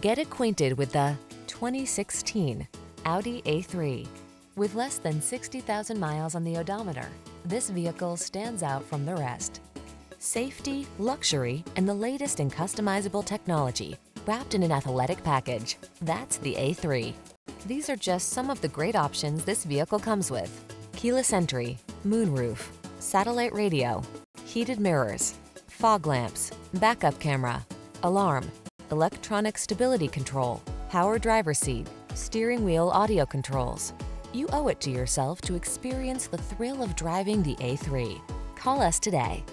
Get acquainted with the 2016 Audi A3. With less than 60,000 miles on the odometer, this vehicle stands out from the rest. Safety, luxury, and the latest in customizable technology wrapped in an athletic package. That's the A3. These are just some of the great options this vehicle comes with. Keyless entry, moonroof, satellite radio, heated mirrors, fog lamps, backup camera, alarm, electronic stability control, power driver seat, steering wheel audio controls. You owe it to yourself to experience the thrill of driving the A3. Call us today.